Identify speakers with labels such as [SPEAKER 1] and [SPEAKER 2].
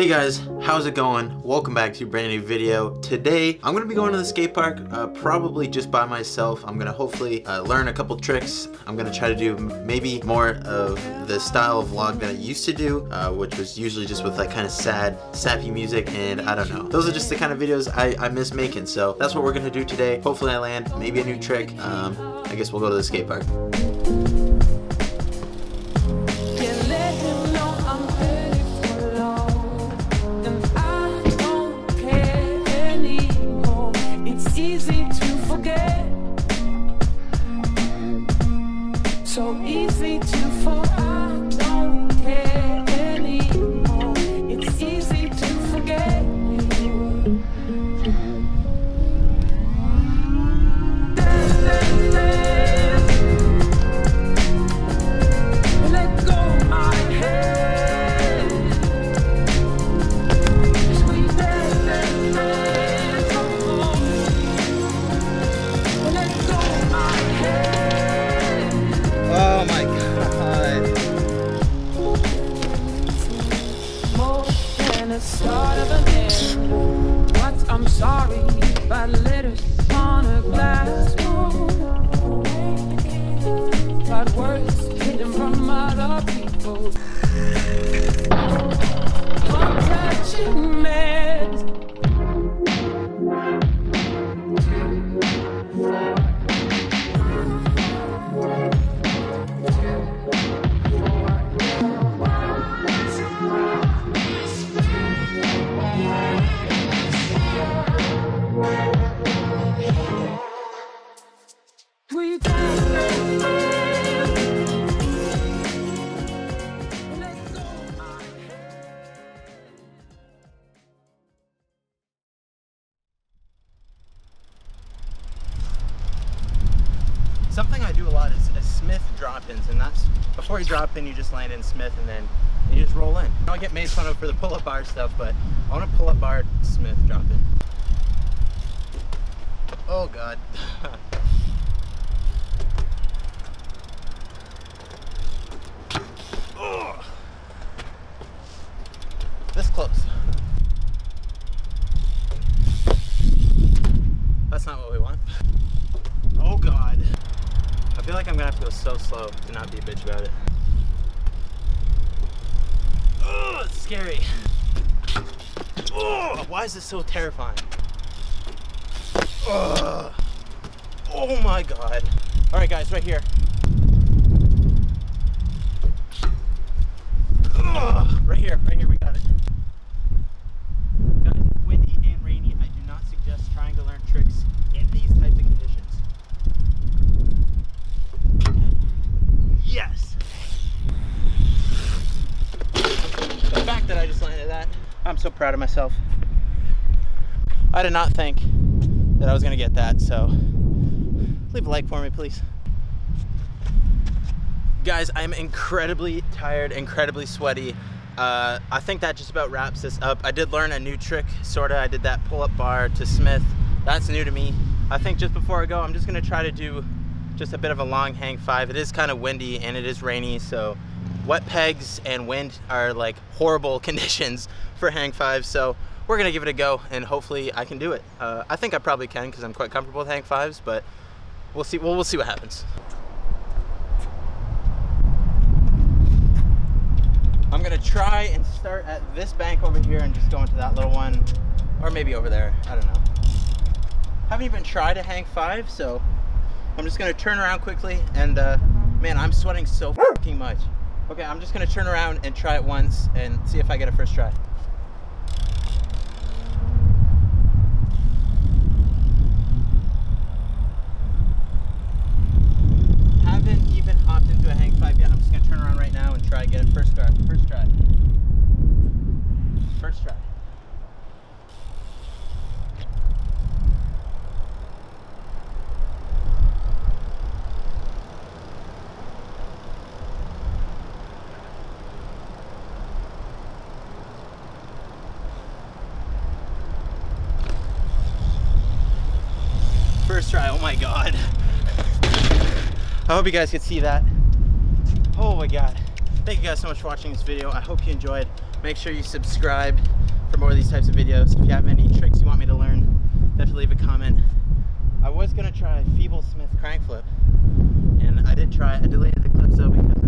[SPEAKER 1] Hey guys, how's it going? Welcome back to a brand new video. Today, I'm gonna be going to the skate park, uh, probably just by myself. I'm gonna hopefully uh, learn a couple tricks. I'm gonna try to do maybe more of the style of vlog that I used to do, uh, which was usually just with like kind of sad, sappy music, and I don't know. Those are just the kind of videos I, I miss making, so that's what we're gonna do today. Hopefully I land maybe a new trick. Um, I guess we'll go to the skate park.
[SPEAKER 2] Start of an end. What I'm sorry, but letters
[SPEAKER 3] Something I do a lot is a Smith drop-ins, and that's before you drop in, you just land in Smith, and then you just roll in. I get made fun of for the pull-up bar stuff, but I want to pull-up bar Smith drop-in. Oh God. Ugh. This close. That's not what we want. Oh God. I feel like I'm gonna have to go so slow to not be a bitch about it. Oh, it's scary. Oh, why is this so terrifying? Ugh. Oh my god. All right, guys, right here. Ugh, right here, right here, we got it. Guys, it's windy and rainy. I do not suggest trying to learn tricks in these types of conditions. Yes! The fact that I just landed that, I'm so proud of myself. I did not think that I was gonna get that, so leave a like for me, please. Guys, I'm incredibly tired, incredibly sweaty. Uh, I think that just about wraps this up. I did learn a new trick, sorta. I did that pull-up bar to Smith. That's new to me. I think just before I go, I'm just gonna try to do just a bit of a long hang five. It is kind of windy and it is rainy, so wet pegs and wind are like horrible conditions for hang five. So we're gonna give it a go and hopefully I can do it. Uh, I think I probably can because I'm quite comfortable with hang fives, but we'll see. Well, we'll see what happens. I'm gonna try and start at this bank over here and just go into that little one, or maybe over there. I don't know. Haven't even tried a hang five, so I'm just gonna turn around quickly and uh, man, I'm sweating so fucking much. Okay, I'm just gonna turn around and try it once and see if I get a first try. Haven't even hopped into a hang five yet. I'm just gonna turn around right now and try to get it first try. First try. First try. Try, oh my god. I hope you guys could see that. Oh my god. Thank you guys so much for watching this video. I hope you enjoyed. Make sure you subscribe for more of these types of videos. If you have any tricks you want me to learn, definitely leave a comment. I was gonna try Feeble Smith crank flip, and I did try. I deleted the clips though because